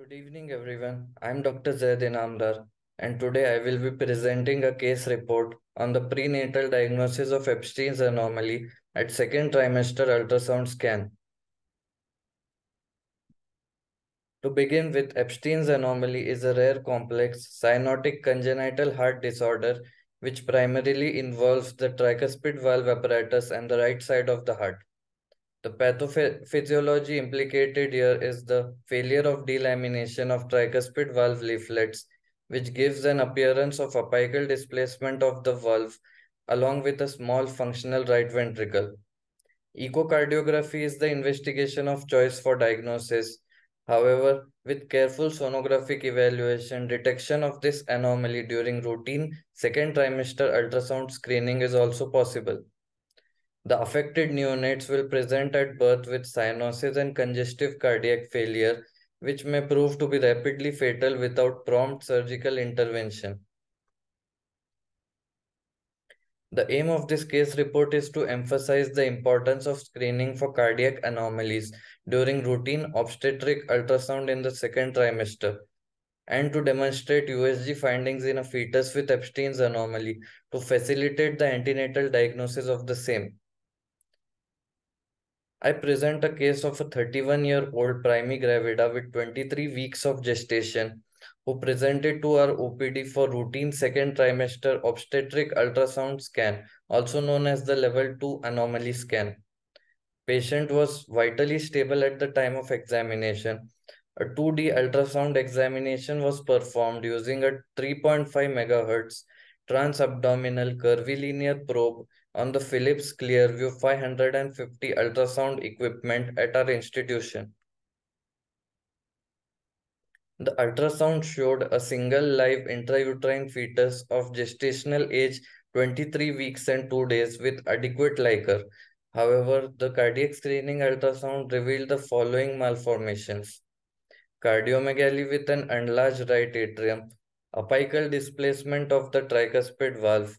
Good evening, everyone. I'm Dr. Zaid Inamdar, and today I will be presenting a case report on the prenatal diagnosis of Ebstein's anomaly at second trimester ultrasound scan. To begin with, Ebstein's anomaly is a rare complex cyanotic congenital heart disorder which primarily involves the tricuspid valve apparatus and the right side of the heart. The pathophysiology implicated here is the failure of delamination of tricuspid valve leaflets, which gives an appearance of apical displacement of the valve along with a small functional right ventricle. Echocardiography is the investigation of choice for diagnosis. However, with careful sonographic evaluation, detection of this anomaly during routine second trimester ultrasound screening is also possible. The affected neonates will present at birth with cyanosis and congestive cardiac failure, which may prove to be rapidly fatal without prompt surgical intervention. The aim of this case report is to emphasize the importance of screening for cardiac anomalies during routine obstetric ultrasound in the second trimester and to demonstrate USG findings in a fetus with Ebstein's anomaly to facilitate the antenatal diagnosis of the same. I present a case of a 31 year old primigravida with 23 weeks of gestation who presented to our OPD for routine second trimester obstetric ultrasound scan, also known as the level 2 anomaly scan. Patient was vitally stable at the time of examination. A 2D ultrasound examination was performed using a 3.5 MHz transabdominal curvilinear probe on the Philips ClearVue 550 ultrasound equipment at our institution. The ultrasound showed a single live intrauterine fetus of gestational age 23 weeks and 2 days with adequate liquor. However, the cardiac screening ultrasound revealed the following malformations. Cardiomegaly with an enlarged right atrium, apical displacement of the tricuspid valve,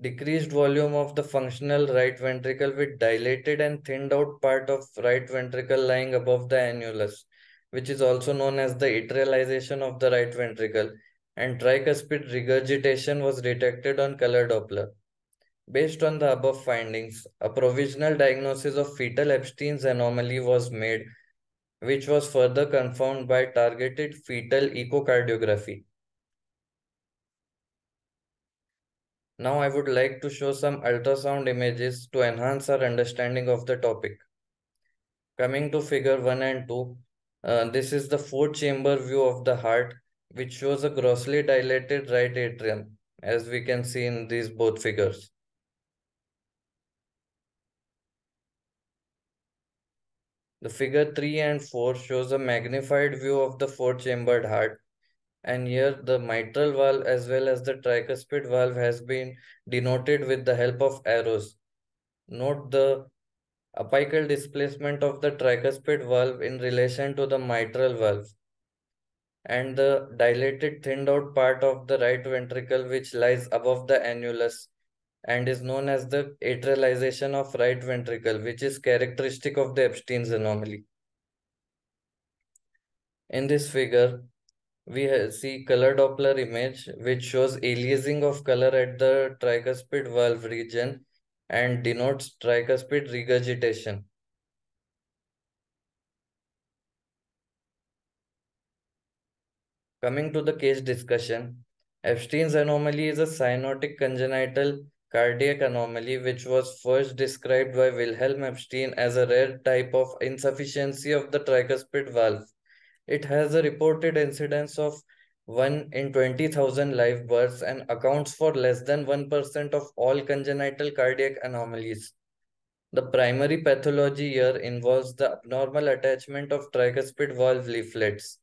decreased volume of the functional right ventricle with dilated and thinned out part of right ventricle lying above the annulus, which is also known as the atrialization of the right ventricle, and tricuspid regurgitation was detected on color Doppler. Based on the above findings, a provisional diagnosis of fetal Ebstein's anomaly was made, which was further confirmed by targeted fetal echocardiography. Now I would like to show some ultrasound images to enhance our understanding of the topic. Coming to figure 1 and 2, uh, this is the four chamber view of the heart which shows a grossly dilated right atrium as we can see in these both figures. The figure 3 and 4 shows a magnified view of the four chambered heart and here the mitral valve as well as the tricuspid valve has been denoted with the help of arrows. Note the apical displacement of the tricuspid valve in relation to the mitral valve and the dilated thinned out part of the right ventricle which lies above the annulus and is known as the atrialization of right ventricle which is characteristic of the Ebstein's anomaly. In this figure, we see color Doppler image, which shows aliasing of color at the tricuspid valve region and denotes tricuspid regurgitation. Coming to the case discussion, Ebstein's anomaly is a cyanotic congenital cardiac anomaly which was first described by Wilhelm Ebstein as a rare type of insufficiency of the tricuspid valve. It has a reported incidence of 1 in 20,000 live births and accounts for less than 1% of all congenital cardiac anomalies. The primary pathology here involves the abnormal attachment of tricuspid valve leaflets.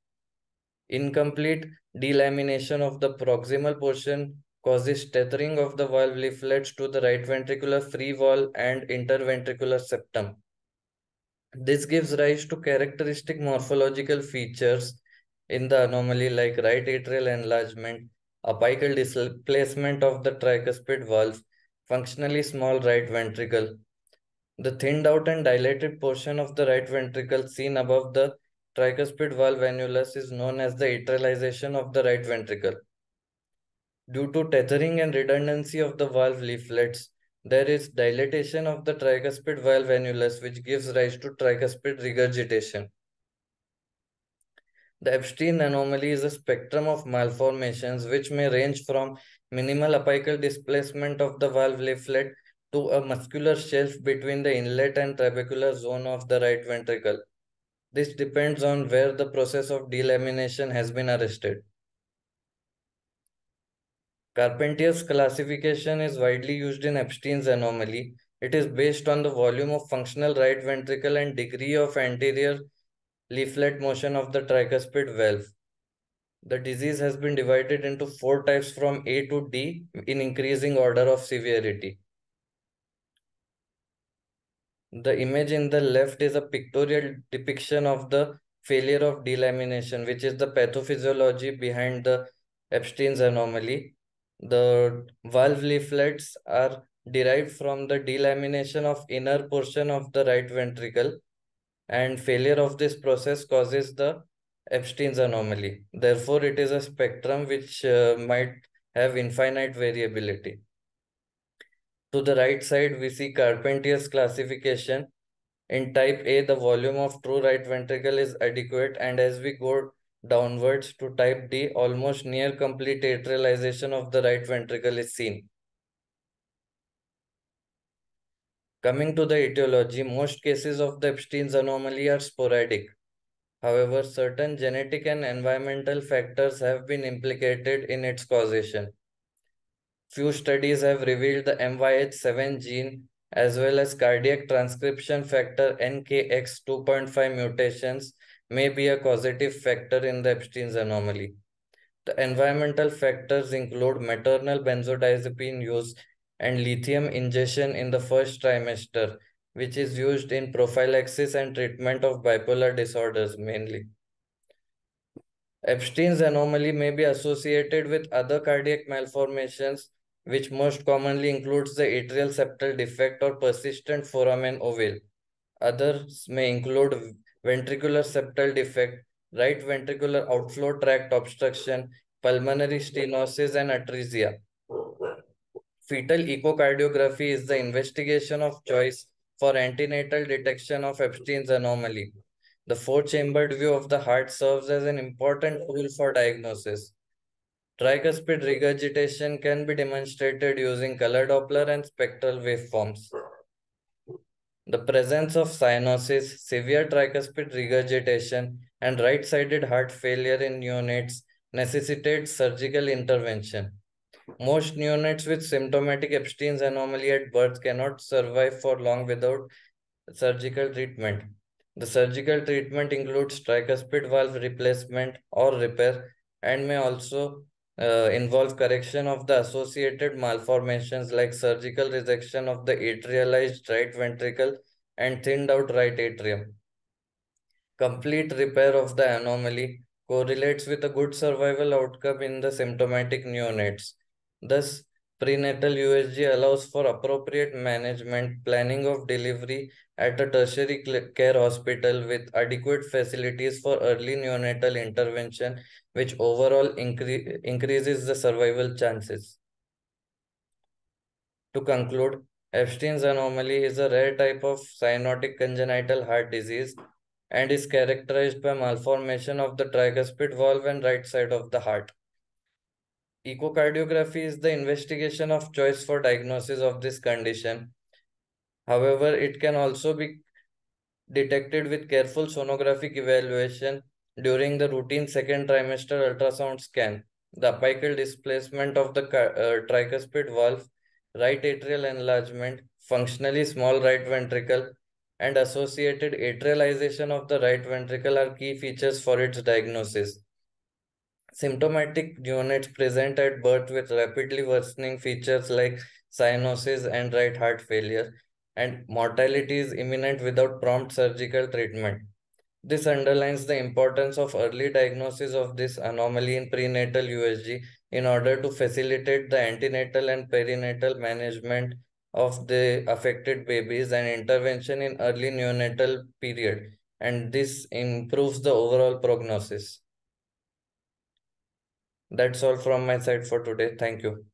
Incomplete delamination of the proximal portion causes tethering of the valve leaflets to the right ventricular free wall and interventricular septum. This gives rise to characteristic morphological features in the anomaly like right atrial enlargement, apical displacement of the tricuspid valve, functionally small right ventricle. The thinned out and dilated portion of the right ventricle seen above the tricuspid valve annulus is known as the atrialization of the right ventricle. Due to tethering and redundancy of the valve leaflets, there is dilatation of the tricuspid valve annulus which gives rise to tricuspid regurgitation. The Ebstein anomaly is a spectrum of malformations which may range from minimal apical displacement of the valve leaflet to a muscular shelf between the inlet and trabecular zone of the right ventricle. This depends on where the process of delamination has been arrested. Carpentier's classification is widely used in Ebstein's anomaly. It is based on the volume of functional right ventricle and degree of anterior leaflet motion of the tricuspid valve. The disease has been divided into four types from A to D in increasing order of severity. The image in the left is a pictorial depiction of the failure of delamination, which is the pathophysiology behind the Ebstein's anomaly. The valve leaflets are derived from the delamination of inner portion of the right ventricle and failure of this process causes the Ebstein's anomaly. Therefore, it is a spectrum which uh, might have infinite variability. To the right side, we see Carpentier's classification. In type A, the volume of true right ventricle is adequate and as we go downwards to type D, almost near complete atrialization of the right ventricle is seen. Coming to the etiology, most cases of the Ebstein's anomaly are sporadic. However, certain genetic and environmental factors have been implicated in its causation. Few studies have revealed the MYH7 gene as well as cardiac transcription factor NKX 2.5 mutations may be a causative factor in the Ebstein's anomaly. The environmental factors include maternal benzodiazepine use and lithium ingestion in the first trimester, which is used in prophylaxis and treatment of bipolar disorders mainly. Ebstein's anomaly may be associated with other cardiac malformations, which most commonly includes the atrial septal defect or persistent foramen ovale. Others may include ventricular septal defect, right ventricular outflow tract obstruction, pulmonary stenosis, and atresia. Fetal echocardiography is the investigation of choice for antenatal detection of Ebstein's anomaly. The four-chambered view of the heart serves as an important tool for diagnosis. Tricuspid regurgitation can be demonstrated using color Doppler and spectral waveforms. The presence of cyanosis, severe tricuspid regurgitation, and right-sided heart failure in neonates necessitates surgical intervention. Most neonates with symptomatic Ebstein's anomaly at birth cannot survive for long without surgical treatment. The surgical treatment includes tricuspid valve replacement or repair and may also uh, involve correction of the associated malformations like surgical resection of the atrialized right ventricle and thinned out right atrium. Complete repair of the anomaly correlates with a good survival outcome in the symptomatic neonates. Thus, prenatal USG allows for appropriate management, planning of delivery at a tertiary care hospital with adequate facilities for early neonatal intervention, which overall incre increases the survival chances. To conclude, Ebstein's anomaly is a rare type of cyanotic congenital heart disease and is characterized by malformation of the tricuspid valve and right side of the heart. Echocardiography is the investigation of choice for diagnosis of this condition. However, it can also be detected with careful sonographic evaluation during the routine second trimester ultrasound scan. The apical displacement of the uh, tricuspid valve, right atrial enlargement, functionally small right ventricle, and associated atrialization of the right ventricle are key features for its diagnosis. Symptomatic neonates present at birth with rapidly worsening features like cyanosis and right heart failure, and mortality is imminent without prompt surgical treatment. This underlines the importance of early diagnosis of this anomaly in prenatal USG in order to facilitate the antenatal and perinatal management of the affected babies and intervention in early neonatal period and this improves the overall prognosis. That's all from my side for today. Thank you.